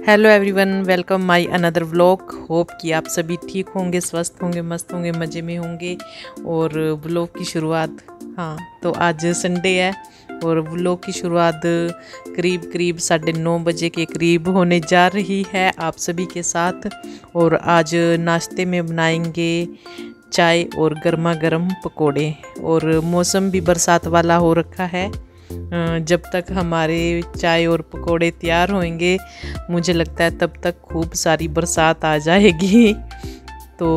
Hello everyone welcome my another vlog hope कि आप सभी ठीक होंगे, स्वस्थ होंगे, मस्त होंगे, मज़े में होंगे और व्लॉग की शुरुआत हाँ तो आज संडे है और व्लॉग की शुरुआत करीब करीब साढ़े नौ बजे के करीब होने जा रही है आप सभी के साथ और आज नाश्ते में बनाएँगे चाय और गर्मा गर्म पकोड़े और मौसम भी बरसात वाला हो रखा है। जब तक हमारे चाय और पकोड़े तैयार होंगे मुझे लगता है तब तक खूब सारी बरसात आ जाएगी। तो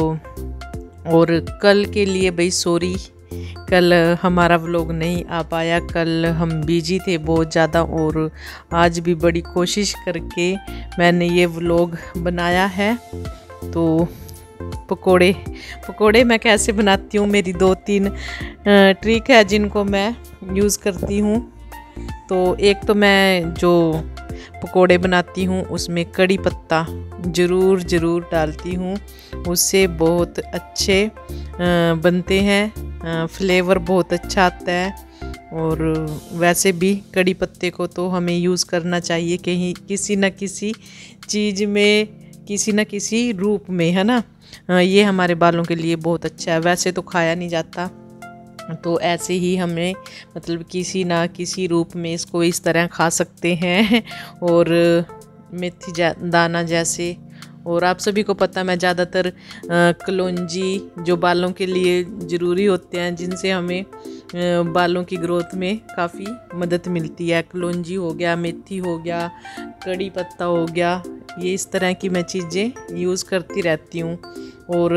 और कल के लिए भाई सॉरी कल हमारा व्लॉग नहीं आ पाया, कल हम बिज़ी थे बहुत ज़्यादा और आज भी बड़ी कोशिश करके मैंने ये व्लॉग बनाया है। तो पकोड़े पकोड़े मैं कैसे बनाती हूँ, मेरी दो तीन ट्रिक है जिनको मैं यूज़ करती हूँ। तो एक तो मैं जो पकोड़े बनाती हूँ, उसमें कड़ी पत्ता ज़रूर ज़रूर डालती हूँ। उससे बहुत अच्छे बनते हैं। फ्लेवर बहुत अच्छा आता है। और वैसे भी कड़ी पत्ते को तो हमें यूज़ करना चाहिए कहीं, किसी न किसी चीज़ में, किसी न किसी रूप में, है ना? ये हमारे बालों के लिए बहुत अच्छा है। वैसे तो खाया नहीं जाता। तो ऐसे ही हमें मतलब किसी ना किसी रूप में इसको इस तरह खा सकते हैं। और मेथी दाना जैसे और आप सभी को पता मैं ज़्यादातर कलौजी जो बालों के लिए ज़रूरी होते हैं, जिनसे हमें बालों की ग्रोथ में काफ़ी मदद मिलती है। कलौजी हो गया, मेथी हो गया, कड़ी पत्ता हो गया, ये इस तरह की मैं चीज़ें यूज़ करती रहती हूँ। और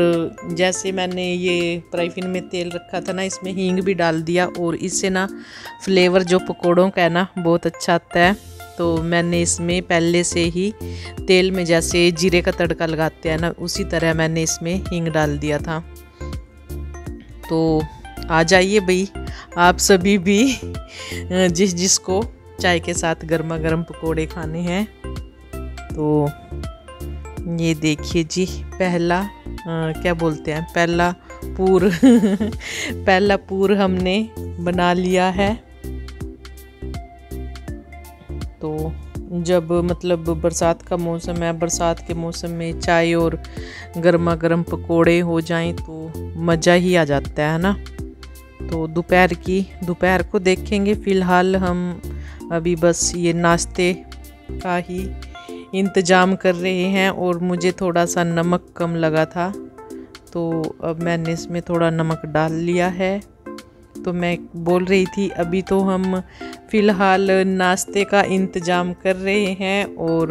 जैसे मैंने ये प्राइफिन में तेल रखा था ना, इसमें हींग भी डाल दिया और इससे ना फ्लेवर जो पकौड़ों का है ना, बहुत अच्छा आता है। तो मैंने इसमें पहले से ही तेल में जैसे जीरे का तड़का लगाते हैं ना उसी तरह मैंने इसमें हींग डाल दिया था। तो आ जाइए भाई आप सभी भी जिस जिसको चाय के साथ गर्मा गर्म पकोड़े खाने हैं तो ये देखिए जी पहला आ, क्या बोलते हैं पहला पूर पहला पूर हमने बना लिया है। जब मतलब बरसात का मौसम है, बरसात के मौसम में चाय और गर्मा गर्म पकोड़े हो जाएँ तो मज़ा ही आ जाता है ना? तो दोपहर की, दोपहर को देखेंगे। फ़िलहाल हम अभी बस ये नाश्ते का ही इंतज़ाम कर रहे हैं और मुझे थोड़ा सा नमक कम लगा था तो अब मैंने इसमें थोड़ा नमक डाल लिया है। तो मैं बोल रही थी, अभी तो हम फ़िलहाल नाश्ते का इंतज़ाम कर रहे हैं और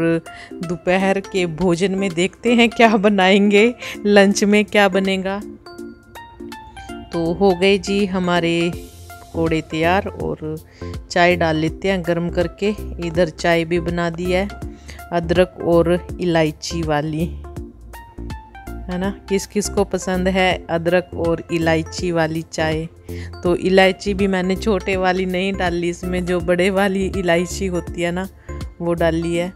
दोपहर के भोजन में देखते हैं क्या बनाएँगे, लंच में क्या बनेगा। तो हो गए जी हमारे पकौड़े तैयार और चाय डाल लेते हैं गर्म करके। इधर चाय भी बना दी है, अदरक और इलायची वाली। है ना? किस किस को पसंद है अदरक और इलायची वाली चाय? तो इलायची भी मैंने छोटे वाली नहीं डाली, इसमें जो बड़े वाली इलायची होती है ना, वो डाली है।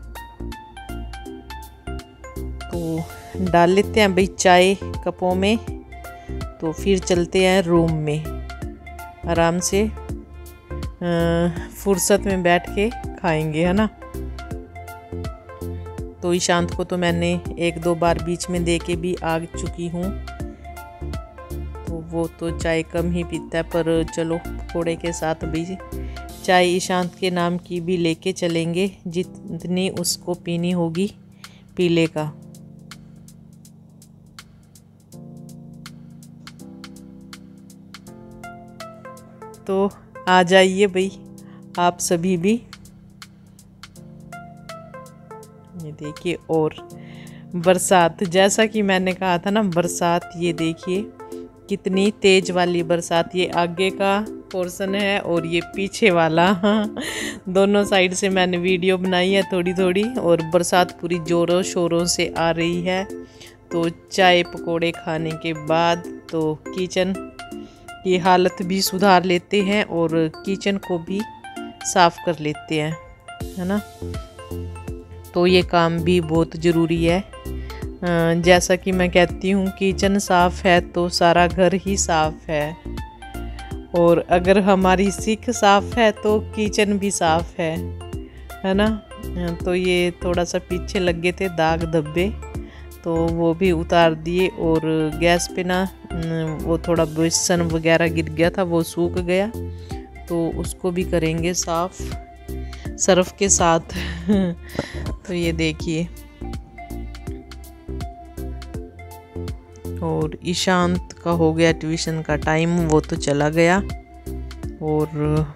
तो डाल लेते हैं भाई चाय कपों में। तो फिर चलते हैं रूम में, आराम से फुर्सत में बैठ के खाएँगे, है ना? तो ईशांत को तो मैंने एक दो बार बीच में दे के भी आ चुकी हूँ। तो वो तो चाय कम ही पीता है, पर चलो पकौड़े के साथ भी चाय ईशांत के नाम की भी लेके चलेंगे, जितनी उसको पीनी होगी पीले का। तो आ जाइए भाई, आप सभी भी देखिए और बरसात, जैसा कि मैंने कहा था ना, बरसात, ये देखिए, कितनी तेज वाली बरसात, ये आगे का पोर्शन है और ये पीछे वाला। दोनों साइड से मैंने वीडियो बनाई है थोड़ी थोड़ी और बरसात पूरी ज़ोरों शोरों से आ रही है। तो चाय पकोड़े खाने के बाद तो किचन की हालत भी सुधार लेते हैं और किचन को भी साफ़ कर लेते हैं, है ना? तो ये काम भी बहुत ज़रूरी है। जैसा कि मैं कहती हूँ किचन साफ़ है तो सारा घर ही साफ़ है। और अगर हमारी सीख साफ़ है तो किचन भी साफ़ है है ना? तो ये थोड़ा सा पीछे लग थे दाग धब्बे तो वो भी उतार दिए और गैस पे ना, वो थोड़ा बेसन वगैरह गिर गया था, वो सूख गया। तो उसको भी करेंगे साफ़, सर्फ के साथ। तो ये देखिए। और ईशांत का हो गया ट्यूशन का टाइम, वो तो चला गया। और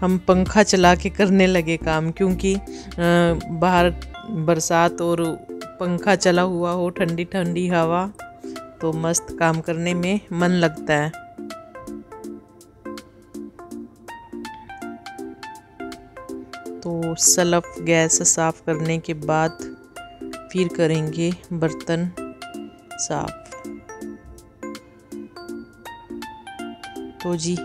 हम पंखा चला के करने लगे काम, क्योंकि बाहर बरसात और पंखा चला हुआ हो ठंडी ठंडी हवा तो मस्त काम करने में मन लगता है। सलफ गैस साफ़ करने के बाद फिर करेंगे बर्तन साफ़। तो जी,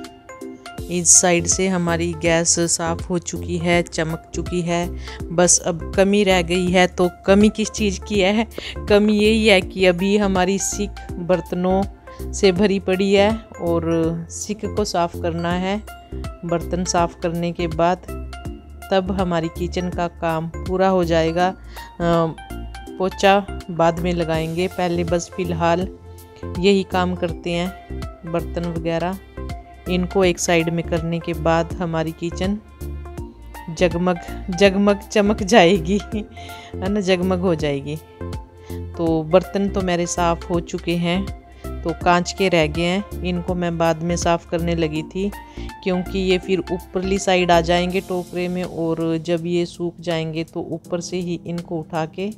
इस साइड से हमारी गैस साफ़ हो चुकी है, चमक चुकी है। बस अब कमी रह गई है तो कमी किस चीज़ की है? कमी यही है कि अभी हमारी सिक बर्तनों से भरी पड़ी है और सिक को साफ़ करना है। बर्तन साफ़ करने के बाद तब हमारी किचन का काम पूरा हो जाएगा। पोचा बाद में लगाएँगे। पहले बस फ़िलहाल यही काम करते हैं, बर्तन वगैरह। इनको एक साइड में करने के बाद हमारी किचन जगमग जगमग चमक जाएगी, है ना? जगमग हो जाएगी। तो बर्तन तो मेरे साफ़ हो चुके हैं। तो कांच के रह गए हैं। इनको मैं बाद में साफ़ करने लगी थी, क्योंकि ये फिर ऊपरली साइड आ जाएँगे टोकरे में और जब ये सूख जाएँगे तो ऊपर से ही इनको उठा के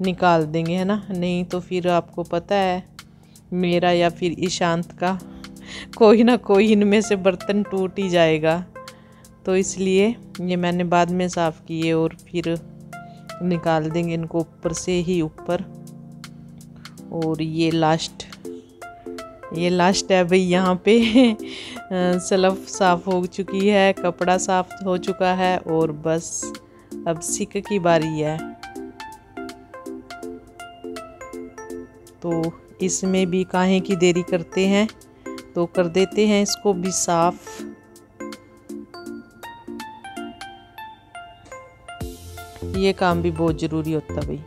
निकाल देंगे, है ना? नहीं तो फिर आपको पता है, मेरा या फिर ईशांत का कोई ना कोई इनमें से बर्तन टूट ही जाएगा। तो इसलिए ये मैंने बाद में साफ़ किए और फिर निकाल देंगे इनको ऊपर से ही ऊपर। और ये लास्ट ये लास्ट है भाई यहाँ पे। सलफ साफ़ हो चुकी है, कपड़ा साफ़ हो चुका है और बस अब सिक की बारी है। तो इसमें भी काहे की देरी करते हैं तो कर देते हैं इसको भी साफ़। ये काम भी बहुत ज़रूरी होता भाई।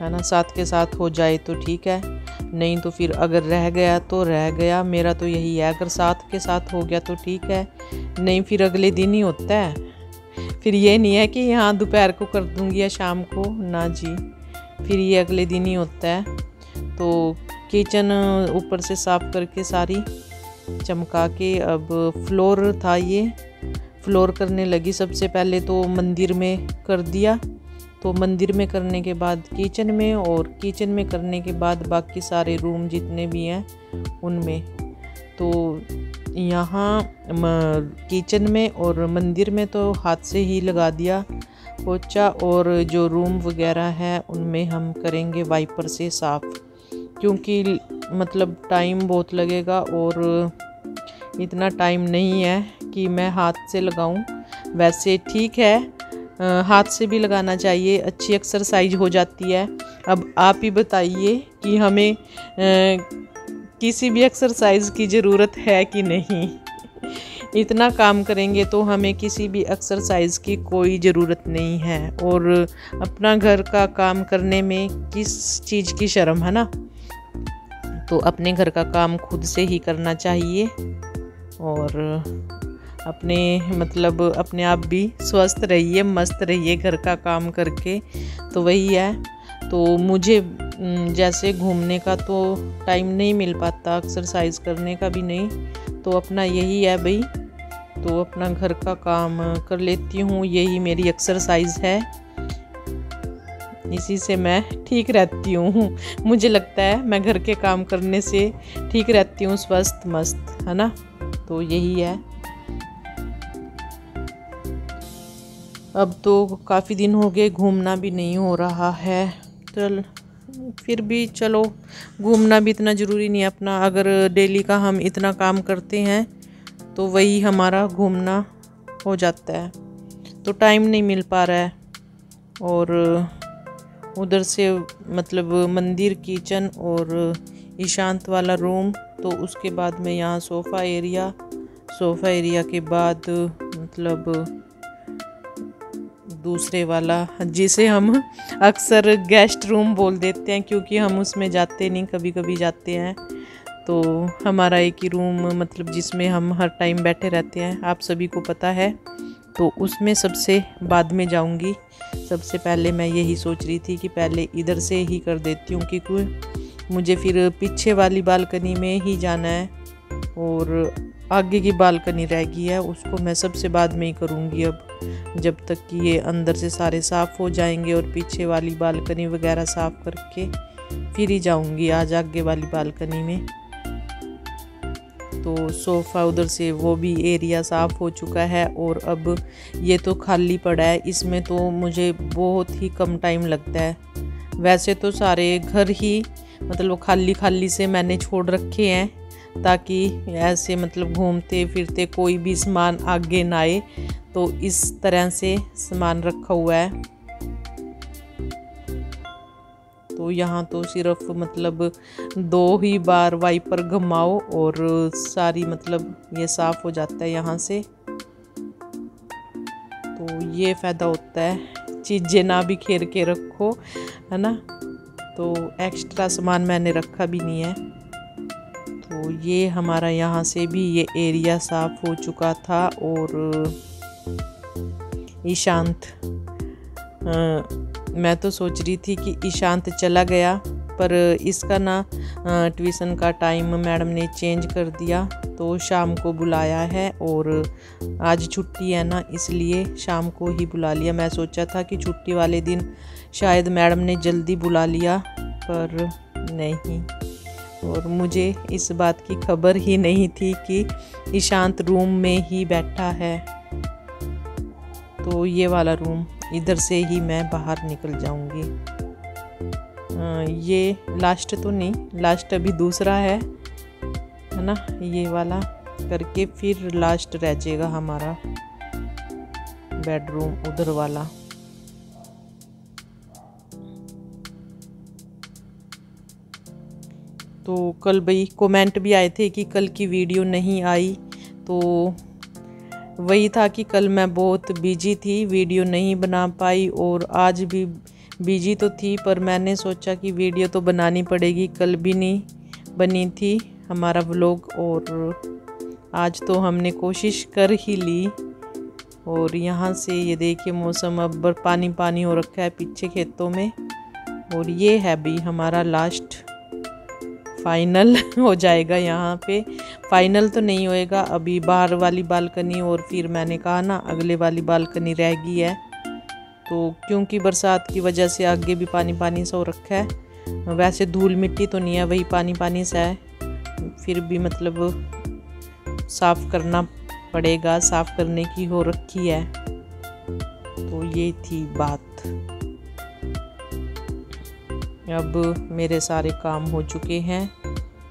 है ना, साथ के साथ हो जाए तो ठीक है। नहीं तो फिर अगर रह गया तो रह गया। मेरा तो यही है, अगर साथ के साथ हो गया तो ठीक है, नहीं फिर अगले दिन ही होता है। फिर ये नहीं है कि यहाँ दोपहर को कर दूँगी या शाम को, ना जी, फिर ये अगले दिन ही होता है। तो किचन ऊपर से साफ़ करके सारी चमका के, अब फ्लोर था ये, फ्लोर करने लगी सबसे पहले तो मंदिर में कर दिया। तो मंदिर में करने के बाद किचन में और किचन में करने के बाद बाकी सारे रूम जितने भी हैं उनमें। तो यहाँ किचन में और मंदिर में तो हाथ से ही लगा दिया पोचा और जो रूम वगैरह है उनमें हम करेंगे वाइपर से साफ़। क्योंकि मतलब टाइम बहुत लगेगा और इतना टाइम नहीं है कि मैं हाथ से लगाऊँ। वैसे ठीक है हाथ से भी लगाना चाहिए। अच्छी एक्सरसाइज हो जाती है। अब आप ही बताइए कि हमें किसी भी एक्सरसाइज की ज़रूरत है कि नहीं? इतना काम करेंगे तो हमें किसी भी एक्सरसाइज की कोई ज़रूरत नहीं है। और अपना घर का काम करने में किस चीज़ की शर्म, है ना? तो अपने घर का काम खुद से ही करना चाहिए। और अपने मतलब अपने आप भी स्वस्थ रहिए, मस्त रहिए घर का काम करके तो वही है। तो मुझे जैसे घूमने का तो टाइम नहीं मिल पाता एक्सरसाइज करने का भी नहीं तो अपना यही है भाई। तो अपना घर का काम कर लेती हूँ, यही मेरी एक्सरसाइज है। इसी से मैं ठीक रहती हूँ। मुझे लगता है मैं घर के काम करने से ठीक रहती हूँ, स्वस्थ, मस्त, है ना? तो यही है। अब तो काफ़ी दिन हो गए, घूमना भी नहीं हो रहा है। चल, फिर भी चलो, घूमना भी इतना ज़रूरी नहीं अपना। अगर डेली का हम इतना काम करते हैं तो वही हमारा घूमना हो जाता है। तो टाइम नहीं मिल पा रहा है। और उधर से मतलब मंदिर, किचन और ईशांत वाला रूम तो उसके बाद में यहाँ सोफ़ा एरिया। सोफ़ा एरिया के बाद मतलब दूसरे वाला, जिसे हम अक्सर गेस्ट रूम बोल देते हैं, क्योंकि हम उसमें जाते नहीं कभी कभी जाते हैं। तो हमारा एक ही रूम मतलब जिसमें हम हर टाइम बैठे रहते हैं, आप सभी को पता है। तो उसमें सबसे बाद में जाऊँगी। सबसे पहले मैं यही सोच रही थी कि पहले इधर से ही कर देती हूँ, क्योंकि मुझे फिर पीछे वाली बालकनी में ही जाना है, और आगे की बालकनी रह गई है, उसको मैं सबसे बाद में ही करूँगी अब। जब तक कि ये अंदर से सारे साफ़ हो जाएँगे और पीछे वाली बालकनी वगैरह साफ़ करके फिर ही जाऊँगी आज आगे वाली बालकनी में। तो सोफ़ा उधर से वो भी एरिया साफ़ हो चुका है और अब ये तो खाली पड़ा है, इसमें तो मुझे बहुत ही कम टाइम लगता है। वैसे तो सारे घर ही मतलब खाली खाली से मैंने छोड़ रखे हैं ताकि ऐसे मतलब घूमते फिरते कोई भी सामान आगे ना आए। तो इस तरह से सामान रखा हुआ है। तो यहाँ तो सिर्फ़ मतलब दो ही बार वाइपर घुमाओ और सारी मतलब ये साफ़ हो जाता है यहाँ से। तो ये फ़ायदा होता है, चीज़ें ना भी खेर के रखो, है ना? तो एक्स्ट्रा सामान मैंने रखा भी नहीं है। तो ये हमारा यहाँ से भी ये एरिया साफ़ हो चुका था और ईशांत। मैं तो सोच रही थी कि ईशांत चला गया, पर इसका ना ट्यूशन का टाइम मैडम ने चेंज कर दिया तो शाम को बुलाया है और आज छुट्टी है ना, इसलिए शाम को ही बुला लिया। मैं सोचा था कि छुट्टी वाले दिन शायद मैडम ने जल्दी बुला लिया, पर नहीं। और मुझे इस बात की खबर ही नहीं थी कि ईशांत रूम में ही बैठा है। तो ये वाला रूम इधर से ही मैं बाहर निकल जाऊँगी। ये लास्ट तो नहीं लास्ट अभी दूसरा है है ना? ये वाला करके फिर लास्ट रह जाएगा हमारा बेडरूम उधर वाला। तो कल भाई कमेंट भी आए थे कि कल की वीडियो नहीं आई तो वही था कि कल मैं बहुत बिज़ी थी वीडियो नहीं बना पाई और आज भी बिज़ी तो थी, पर मैंने सोचा कि वीडियो तो बनानी पड़ेगी, कल भी नहीं बनी थी हमारा व्लॉग और आज तो हमने कोशिश कर ही ली। और यहाँ से ये देखिए मौसम, अब पानी पानी हो रखा है पीछे खेतों में और ये है भी हमारा लास्ट फाइनल हो जाएगा यहाँ पे। फाइनल तो नहीं होएगा, अभी बाहर वाली बालकनी और फिर मैंने कहा ना, अगले वाली बालकनी रह गई है। तो क्योंकि बरसात की वजह से आगे भी पानी पानी सा हो रखा है, वैसे धूल मिट्टी तो नहीं है, वही पानी पानी सा है। फिर भी मतलब साफ़ करना पड़ेगा, साफ़ करने की हो रखी है। तो ये थी बात। अब मेरे सारे काम हो चुके हैं।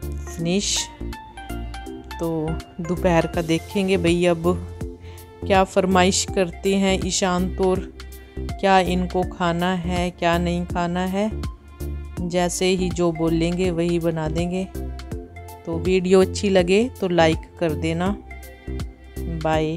फिनिश तो दोपहर का देखेंगे भाई अब क्या फरमाइश करते हैं ईशांत और क्या इनको खाना है, क्या नहीं खाना है। जैसे ही जो बोलेंगे वही बना देंगे। तो वीडियो अच्छी लगे तो लाइक कर देना। बाय